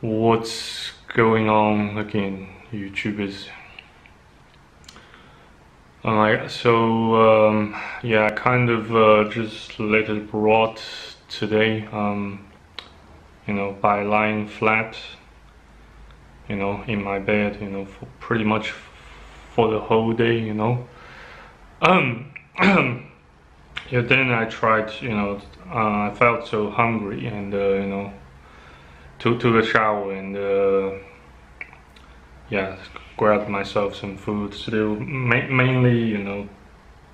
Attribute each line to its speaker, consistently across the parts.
Speaker 1: what's going on again youtubers Alright, so um, yeah, I kind of uh, just let it rot today, um, you know, by lying flat, you know, in my bed, you know, for pretty much for the whole day, you know. Um, yeah, then I tried, you know, uh, I felt so hungry and, uh, you know, took, took a shower and, uh, yeah, grabbed myself some food. Still, ma mainly, you know,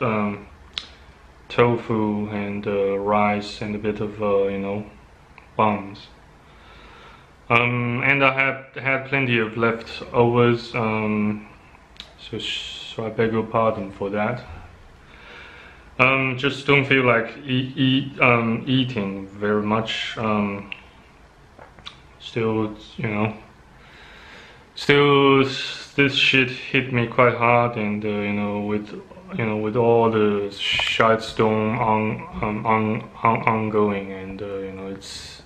Speaker 1: um, tofu and uh, rice and a bit of, uh, you know, buns. Um, and I had had plenty of leftovers, um, so so I beg your pardon for that. Um, just don't feel like e eat, um, eating very much. Um, still, you know, still this shit hit me quite hard, and uh, you know, with you know, with all the shitstorm on um, on, on ongoing, and uh, you know, it's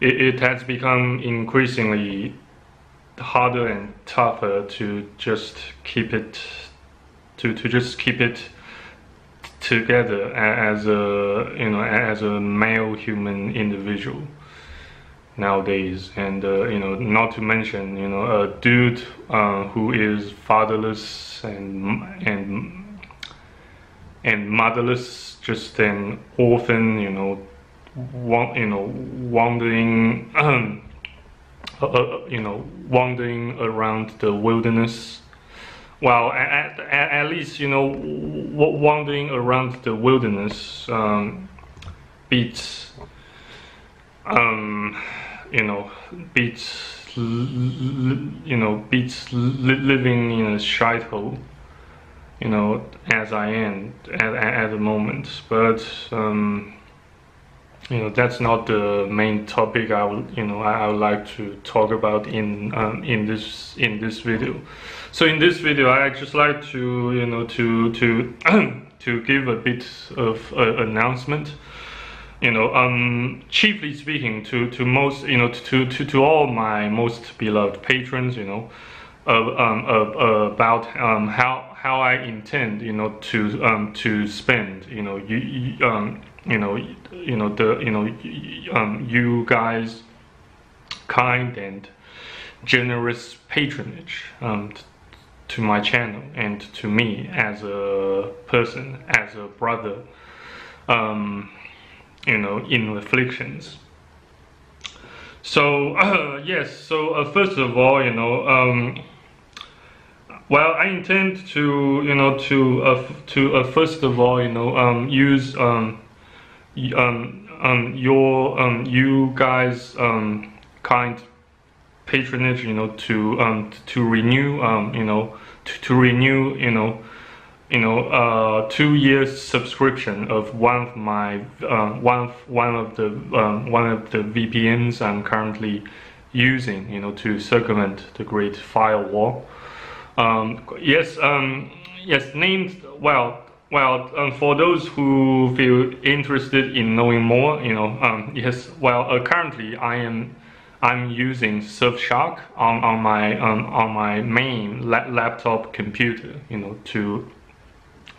Speaker 1: it, it has become increasingly harder and tougher to just keep it to to just keep it together as a you know as a male human individual nowadays. And uh, you know not to mention you know a dude uh, who is fatherless and and and motherless just an orphan you know want you know wandering uh, uh, you know wandering around the wilderness. Well at, at, at least you know wandering around the wilderness um, beats um, you know, beats, you know, beats living in a shithole, you know, as I am at, at the moment. But, um, you know, that's not the main topic I would, you know, I, would like to talk about in, um, in this, in this video. So in this video, I just like to, you know, to, to, to give a bit of uh, announcement you know, um, chiefly speaking, to, to most, you know, to, to, to all my most beloved patrons, you know, uh, um, uh, about um, how how I intend, you know, to um, to spend, you know, you, you um, you know, you know the, you know, um, you guys, kind and generous patronage um, to my channel and to me as a person, as a brother. Um, you know, in afflictions. So uh, yes, so uh, first of all, you know, um, well, I intend to, you know, to uh, to uh, first of all, you know, um, use um, um, um, your um, you guys um, kind patronage, you know, to um, to renew, um, you know, to, to renew, you know, you know, uh, two years subscription of one of my uh, one of, one of the um, one of the VPNs I'm currently using, you know, to circumvent the Great Firewall. Um, yes, um, yes, named well. Well, um, for those who feel interested in knowing more, you know, um, yes. Well, uh, currently I am I'm using Surfshark on on my on my main la laptop computer, you know, to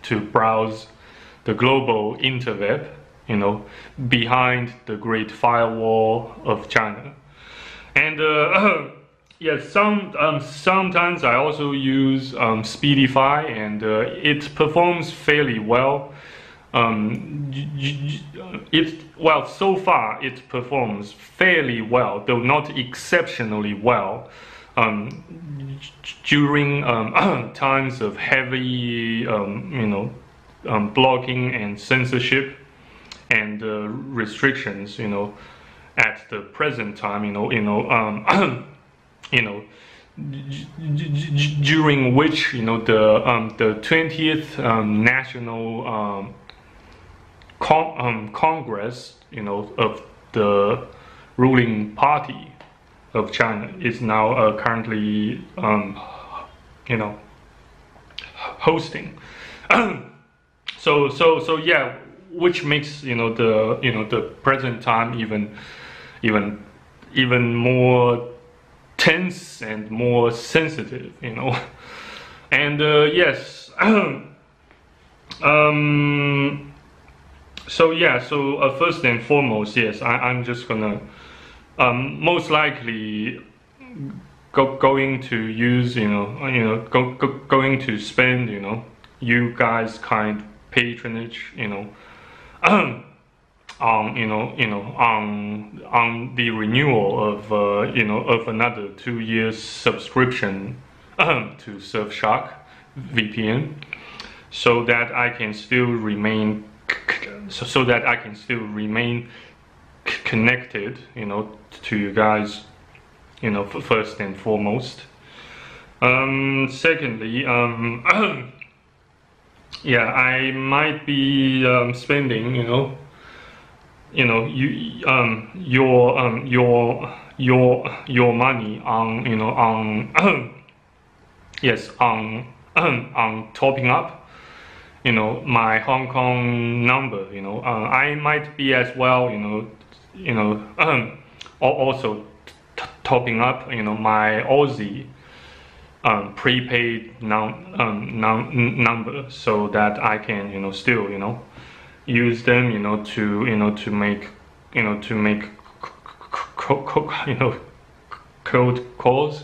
Speaker 1: to browse the global interweb, you know, behind the great firewall of China. And uh, yes, some um, sometimes I also use um, Speedify, and uh, it performs fairly well. Um, it well so far it performs fairly well, though not exceptionally well um, during um, times of heavy, um, you know, um, blocking and censorship and uh, restrictions, you know, at the present time, you know, you know, um, you know, during which you know the um, the 20th um, national con congress you know of the ruling party of China is now uh, currently, um, you know, hosting. so so so yeah, which makes you know the you know the present time even even even more tense and more sensitive, you know. And uh, yes, um, so yeah, so uh, first and foremost, yes, I, I'm just gonna um, most likely go, going to use, you know, you know, go, go, going to spend, you know, you guys kind patronage, you know, on you know you know on on the renewal of uh, you know of another two years subscription to Surfshark VPN, so that I can still remain so, so that I can still remain connected you know to you guys you know first and foremost. Um, secondly, um, yeah, I might be um, spending you know you know you um your um your your your money on you know on yes on on topping up you know my Hong Kong number you know uh, I might be as well you know you know um, also topping up you know my Aussie um, prepaid num um, num number so that I can you know still you know use them, you know, to you know to make you know to make you know code calls,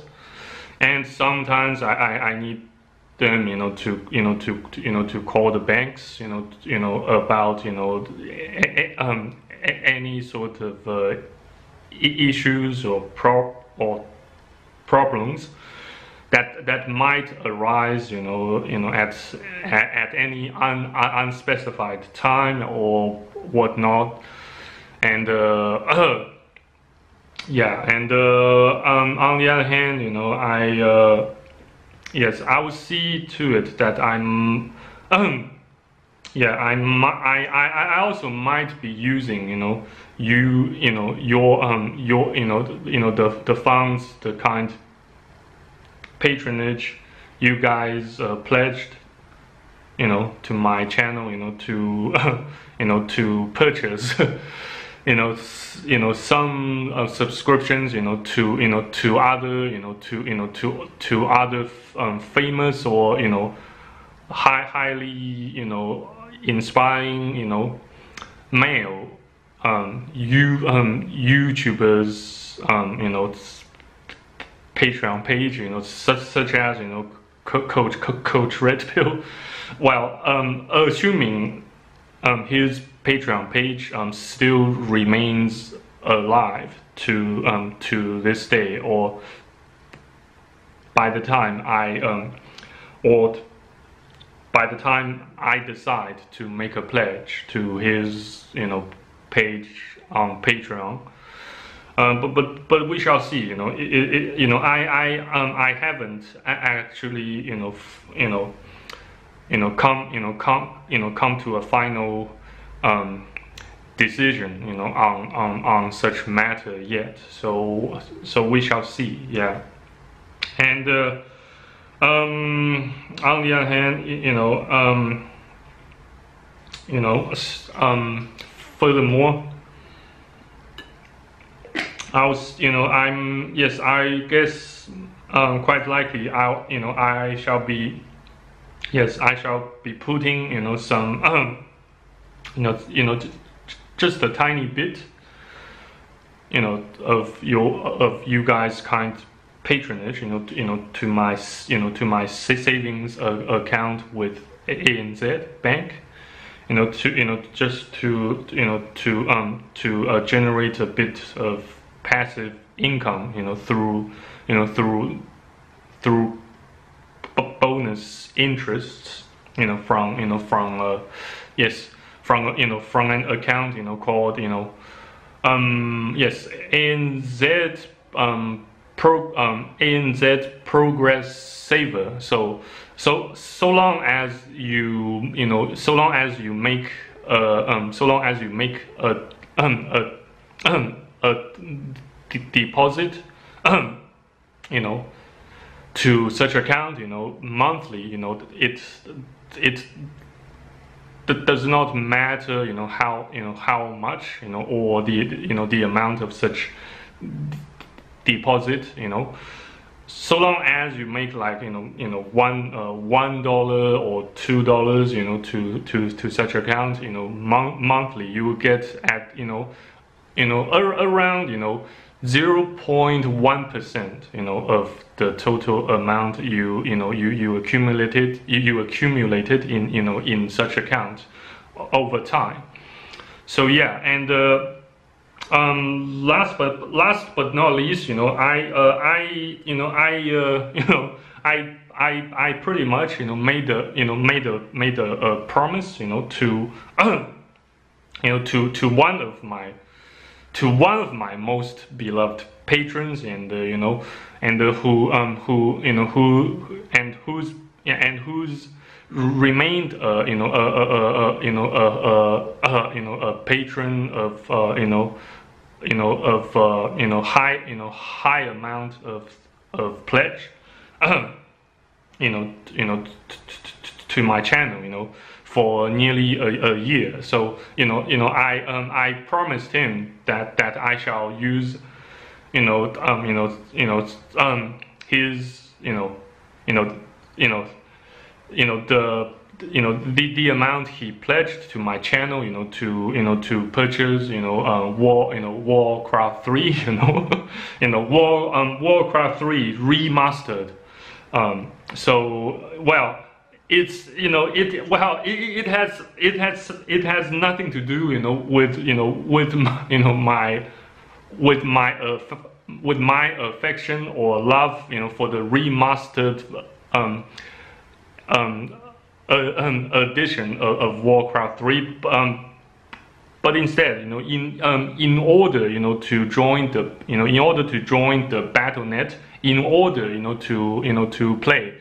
Speaker 1: and sometimes I, I, I need them, you know, to you know to, you know to call the banks, you know, you know about you know um, any sort of uh, issues or pro or problems that that might arise, you know, you know, at at, at any un, unspecified time or whatnot, and uh, yeah, and uh, um, on the other hand, you know, I uh, yes, I will see to it that I'm. Yeah, I'm, I, I, I also might be using, you know, you, you know, your, um, your, you know, you know, the, the funds, the kind patronage you guys uh, pledged you know to my channel you know to you know to purchase you know you know some uh, subscriptions you know to you know to other you know to you know to to other um, famous or you know high highly you know inspiring you know male um, you um, YouTubers um, you know Patreon page, you know, such such as you know, Coach Coach Red Pill. Well, um, assuming um, his Patreon page um, still remains alive to um, to this day, or by the time I um, or by the time I decide to make a pledge to his you know page on Patreon um, but but but we shall see. You know, it, it, you know, I I um, I haven't actually you know you know you know come you know come you know come to a final um, decision you know on, on on such matter yet. So so we shall see. Yeah, and uh, um, on the other hand, you know um, you know um, furthermore I was, you know, I'm yes, I guess um, quite likely I, you know, I shall be, yes, I shall be putting, you know, some, you know, you know, just a tiny bit, you know, of your of you guys kind patronage, you know, you know, to my, you know, to my savings uh, account with ANZ Bank you know to you know just to you know to um to uh, generate a bit of passive income, you know, through, you know, through, through bonus interests, you know, from, you know, from, uh, yes, from, you know, from an account, you know, called, you know, um, yes, ANZ, um, pro, um, ANZ Progress Saver. So, so, so long as you, you know, so long as you make, uh, um, so long as you make a, um, a, um, a deposit, you know, to such account, you know, monthly, you know, it it does not matter, you know, how you know how much, you know, or the you know the amount of such deposit you know so long as you make like you know you know one uh, one dollar or two dollars you know to to to such account you know mon monthly you will get at you know you know ar around you know 0.1 percent you know of the total amount you you know you you accumulated you, you accumulated in you know in such account over time so yeah and uh, um, last but last but not least, you know, I uh, I you know I uh, you know I I I pretty much you know made a you know made a made a, a promise you know to you know to to one of my to one of my most beloved patrons and uh, you know and uh, who um who you know who and who's and who's remained uh, you know a you know a, you know a patron of uh, you know you know of uh, you know high you know high amount of of pledge you know you know to my channel you know for nearly a, a year so you know you know I um, I promised him that that I shall use you know um you know you know um his you know you know you know you know the you know the the amount he pledged to my channel you know to you know to purchase you know uh, war you know warcraft 3 you know you know war um warcraft 3 remastered um so well it's you know it well it, it has it has it has nothing to do you know with you know with my, you know my with my uh, with my affection or love you know for the remastered um um an edition of, of, Warcraft 3. Um, but instead, you know, in um, in order, you know, to join the, you know, in order to join the BattleNet, in order, you know, to, you know, to play,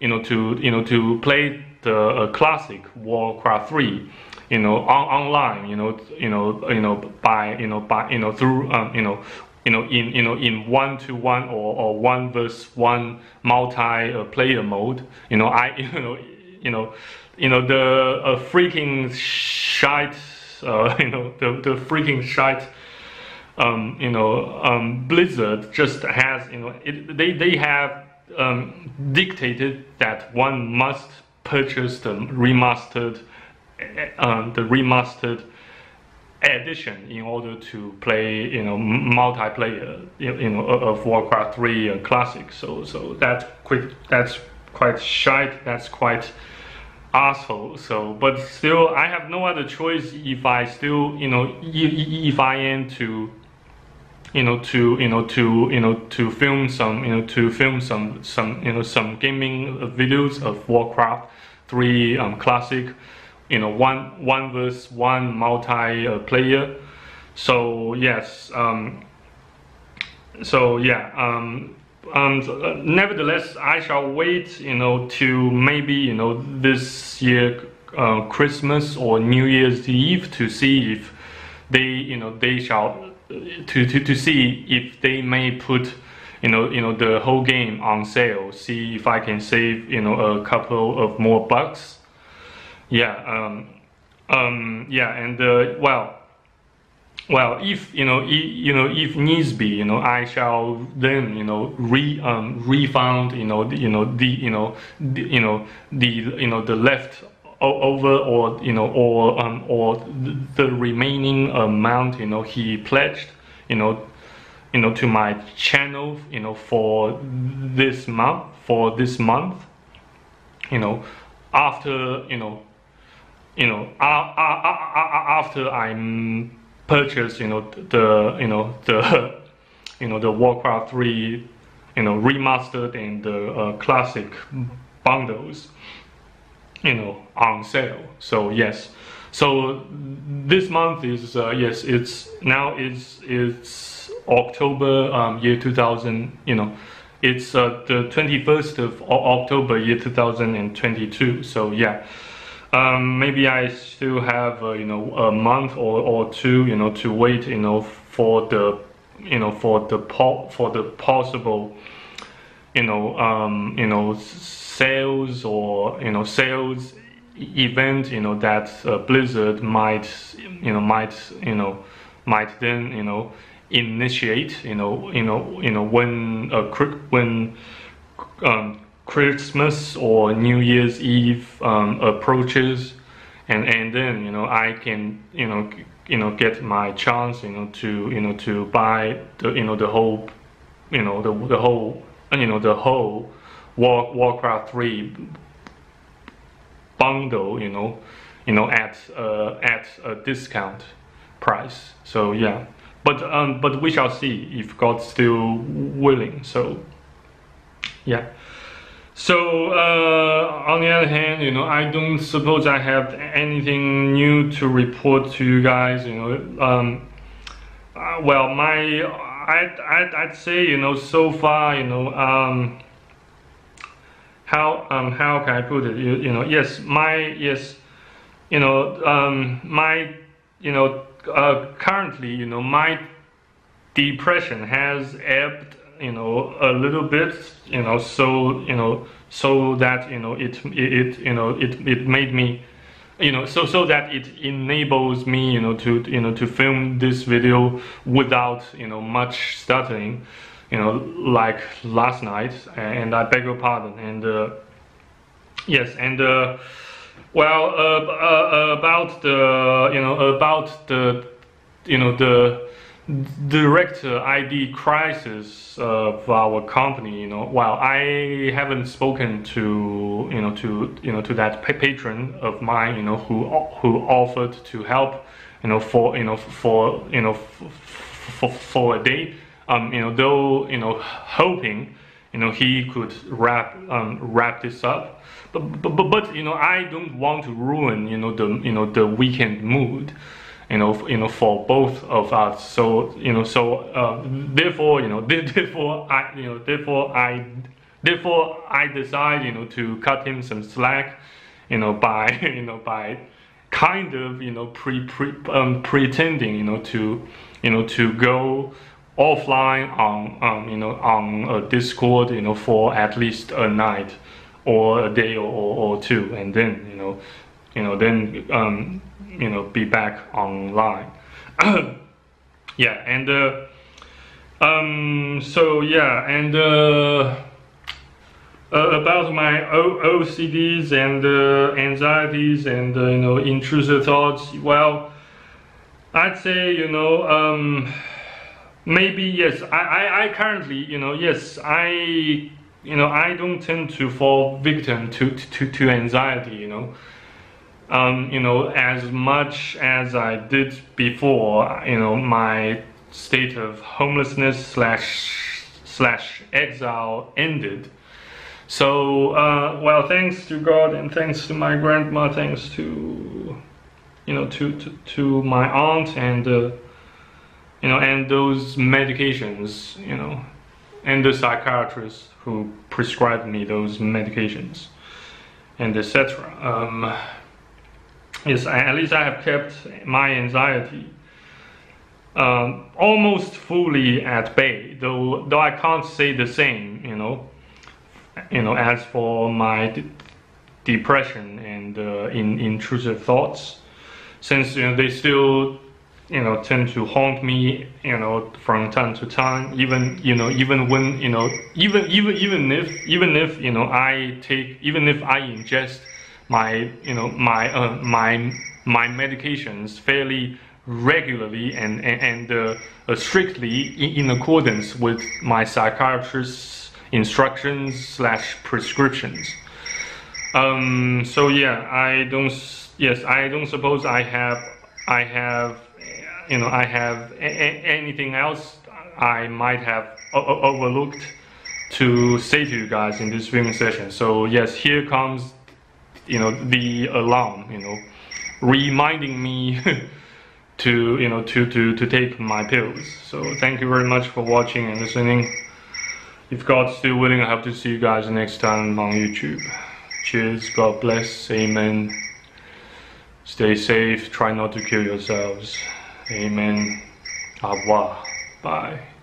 Speaker 1: you know, to, you know, to play the uh, classic Warcraft 3, you know, on, online, you know, you know, you know, by, you know, by, you know, through, um, you know, you know, in you know, in one to one or, or one versus one multi-player uh, mode, you know, I, you know you know, you know the uh, freaking shite, uh, you know, the the freaking shite. Um, you know, um, Blizzard just has, you know, it, they they have um, dictated that one must purchase the remastered, uh, the remastered edition in order to play, you know, multiplayer, you know, of Warcraft 3 uh, Classic. So, so that's quick. That's quite shite. That's quite asshole. So, but still, I have no other choice if I still, you know, if I am to, you know, to, you know, to, you know, to film some, you know, to film some, some, you know, some gaming videos of Warcraft 3 um, Classic, you know, one, one versus one multi-player. Uh, so yes, um, so yeah, um, um, nevertheless, I shall wait, you know, to maybe, you know, this year uh, Christmas or New Year's Eve to see if they, you know, they shall to, to, to see if they may put, you know, you know, the whole game on sale. See if I can save, you know, a couple of more bucks. Yeah, um, um, yeah, and uh, well well, if you know, you know, if needs be, you know, I shall then, you know, re um, refund, you know, you know, the, you know, the, you know, the, you know, the left over or you know, or um, or the remaining amount, you know, he pledged, you know, you know, to my channel, you know, for this month, for this month, you know, after, you know, you know, after I'm purchase, you know, the you know the you know the Warcraft 3, you know, remastered and the uh, classic bundles, you know, on sale. So yes, so this month is uh, yes, it's now it's it's October um, year 2000. You know, it's uh, the 21st of October year 2022. So yeah um, maybe I still have uh, you know a month or, or two you know to wait you know for the you know for the po for the possible you know um, you know sales or you know sales event you know that uh, Blizzard might you know might you know might then you know initiate. You know, you know, you know when a when um, Christmas or New Year's Eve um, approaches, and and then you know I can you know you know get my chance you know to you know to buy the you know the whole you know the the whole you know the whole War, Warcraft three bundle you know you know at uh, at a discount price. So yeah, but um but we shall see if God's still willing. So yeah. So uh, on the other hand, you know, I don't suppose I have anything new to report to you guys. You know, um, uh, well, my I'd, I'd, I'd say you know so far you know um, how um, how can I put it? You, you know, yes, my yes, you know, um, my you know uh, currently you know my depression has ebbed you know a little bit you know so you know so that you know it it, you know it it made me you know so so that it enables me you know to you know to film this video without you know much stuttering you know like last night and I beg your pardon and uh, yes and uh, well uh, uh about the you know about the you know the direct ID crisis of our company, you know, while I haven't spoken to, you know, to, you know, to that patron of mine, you know, who, who offered to help, you know, for, you know, for, you know, for, for a day, um, you know, though, you know, hoping, you know, he could wrap, um, wrap this up. But, but, but, you know, I don't want to ruin, you know, the, you know, the weekend mood you know, you know, for both of us. So, you know, so uh, therefore, you know, therefore I, you know, therefore I, therefore I decide, you know, to cut him some slack, you know, by, you know, by kind of, you know, pre, pre um, pretending, you know, to, you know, to go offline on, um, you know, on a Discord, you know, for at least a night or a day or, or two, and then, you know, you know, then um, you know be back online. Yeah and uh, um, so yeah and uh, uh, about my o OCDs and uh, anxieties and uh, you know intrusive thoughts well I'd say you know um, maybe yes I, I, I currently you know yes I you know I don't tend to fall victim to to, to anxiety you know um, you know, as much as I did before, you know, my state of homelessness slash slash exile ended. So, uh, well, thanks to God and thanks to my grandma, thanks to, you know, to to, to my aunt and, uh, you know, and those medications, you know, and the psychiatrist who prescribed me those medications, and etc. Um, yes, at least I have kept my anxiety um, almost fully at bay. Though, though I can't say the same, you know. You know, as for my depression and uh, in intrusive thoughts, since you know they still you know tend to haunt me you know from time to time even you know even when you know even even even if even if you know i take even if i ingest my you know my uh, my my medications fairly regularly and and, and uh, uh, strictly in, in, accordance with my psychiatrist's instructions slash prescriptions. Um, so yeah, I don't. Yes, I don't suppose I have. I have. You know, I have anything else I might have overlooked to say to you guys in this filming session. So yes, here comes you know the alarm you know reminding me to you know to to to take my pills. So thank you very much for watching and listening. If god's still willing i hope to see you guys next time on youtube. Cheers. God bless. Amen. Stay safe. Try not to kill yourselves amen. Au revoir. Bye